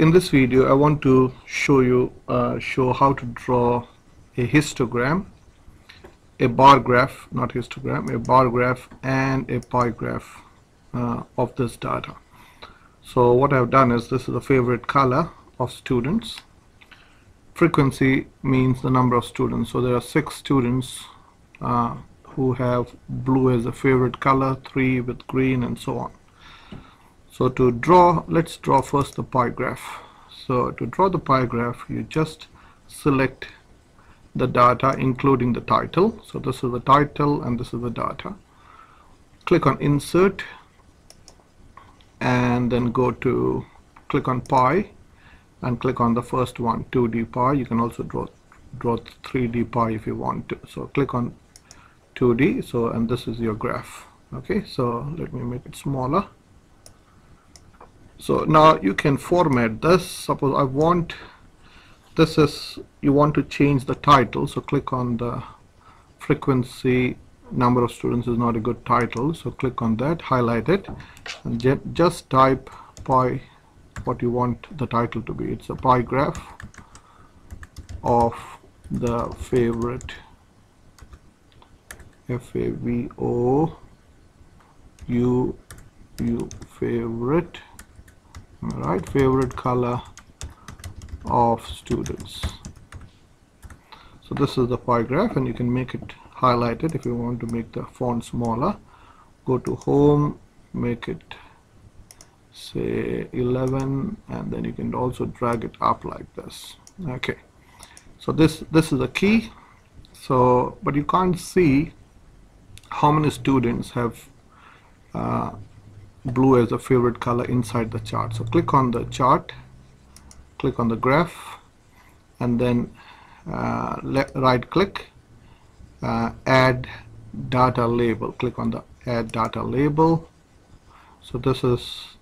in this video I want to show you uh, show how to draw a histogram a bar graph not histogram a bar graph and a pie graph uh, of this data. So what I've done is this is the favorite color of students. Frequency means the number of students. So there are six students uh, who have blue as a favorite color three with green and so on so to draw let's draw first the pie graph so to draw the pie graph you just select the data including the title. So this is the title and this is the data. Click on insert and then go to click on pie and click on the first one 2d pie you can also draw draw 3d pie if you want to. So click on 2d so and this is your graph. Okay so let me make it smaller so now you can format this. Suppose I want this is you want to change the title. So click on the frequency number of students is not a good title. So click on that highlight it. And just type pie what you want the title to be. It's a pie graph of the favorite F A V O U U favorite right favorite color of students. So this is the pie graph and you can make it highlighted if you want to make the font smaller. Go to home make it say 11 and then you can also drag it up like this. Okay. So this this is a key. So but you can't see how many students have uh, blue as a favorite color inside the chart. So click on the chart click on the graph and then uh, right click uh, add data label. Click on the add data label. So this is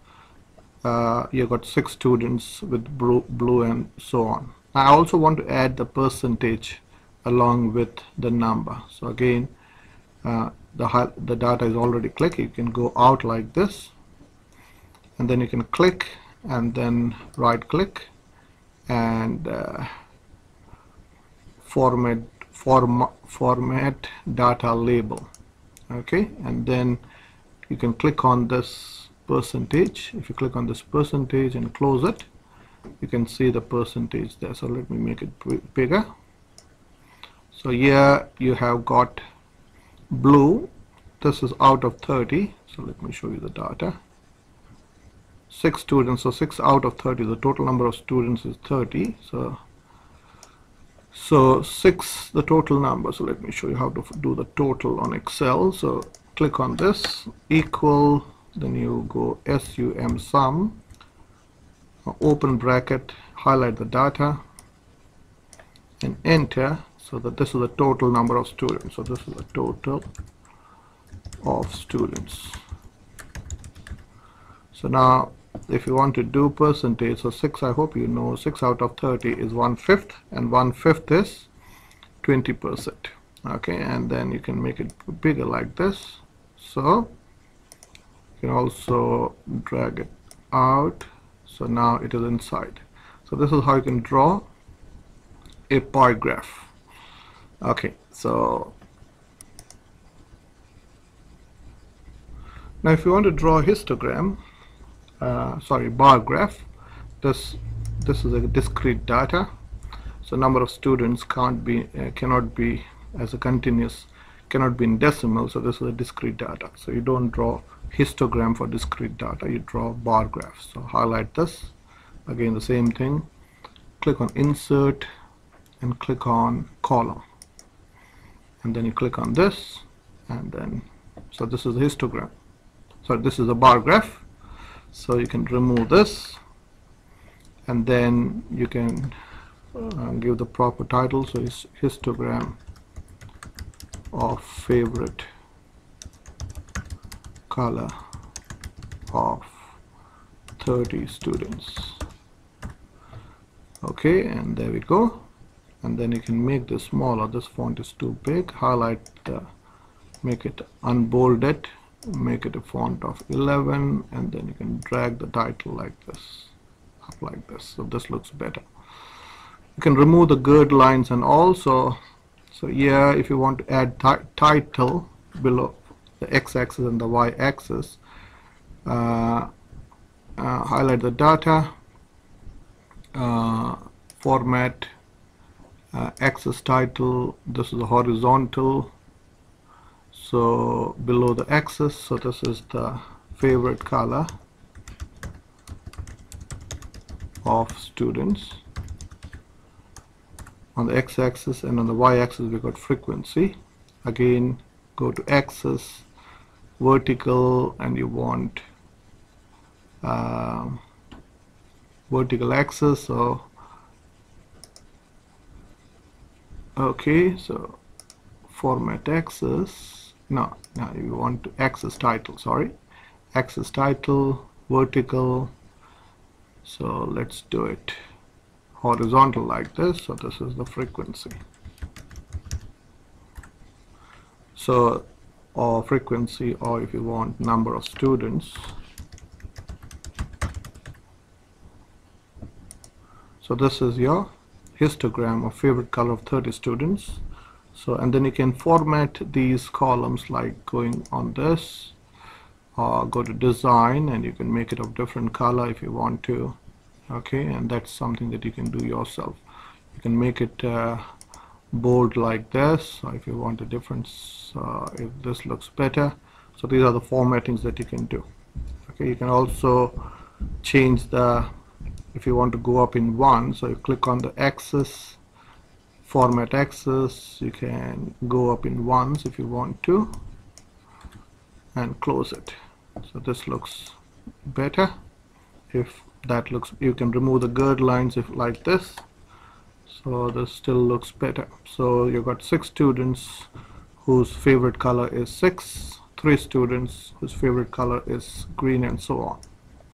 uh, you got six students with blue, blue and so on. I also want to add the percentage along with the number. So again uh, the, the data is already clicked. You can go out like this and then you can click and then right click and uh, format form, format data label. Okay? And then you can click on this percentage. If you click on this percentage and close it you can see the percentage there. So let me make it bigger. So here you have got blue. This is out of 30 so let me show you the data. 6 students so 6 out of 30 the total number of students is 30 so so 6 the total number so let me show you how to do the total on Excel. So click on this equal then you go sum sum. Open bracket highlight the data and enter so that this is the total number of students. So this is the total of students. So now if you want to do percentage so 6 I hope you know 6 out of 30 is 1 fifth and 1 fifth is 20 percent. Okay and then you can make it bigger like this. So you can also drag it out. So now it is inside. So this is how you can draw a pie graph okay so now if you want to draw a histogram uh, sorry bar graph this this is a discrete data. So number of students can't be uh, cannot be as a continuous cannot be in decimal so this is a discrete data. So you don't draw histogram for discrete data you draw bar graph. So highlight this again the same thing. Click on insert and click on column and then you click on this and then so this is a histogram. So this is a bar graph. So you can remove this and then you can uh, give the proper title so it's histogram of favorite color of 30 students. Okay and there we go and then you can make this smaller this font is too big. Highlight the make it unbolded. Make it a font of 11 and then you can drag the title like this up like this. So this looks better. You can remove the grid lines and also so here if you want to add title below the x-axis and the y-axis uh, uh, highlight the data uh, format uh, axis title this is the horizontal so below the axis so this is the favorite color of students. On the x-axis and on the y-axis we got frequency. Again go to axis vertical and you want uh, vertical axis so okay so format axis no now you want to axis title sorry. Axis title vertical. So let's do it horizontal like this. So this is the frequency. So or frequency or if you want number of students. So this is your histogram of favorite color of 30 students. So and then you can format these columns like going on this uh, go to design and you can make it of different color if you want to okay? And that's something that you can do yourself. You can make it uh, bold like this or if you want a difference uh, if this looks better. So these are the formattings that you can do okay? You can also change the if you want to go up in one so you click on the axis format axis you can go up in ones if you want to and close it. So this looks better. If that looks you can remove the grid lines if like this. So this still looks better. So you've got six students whose favorite color is six three students whose favorite color is green and so on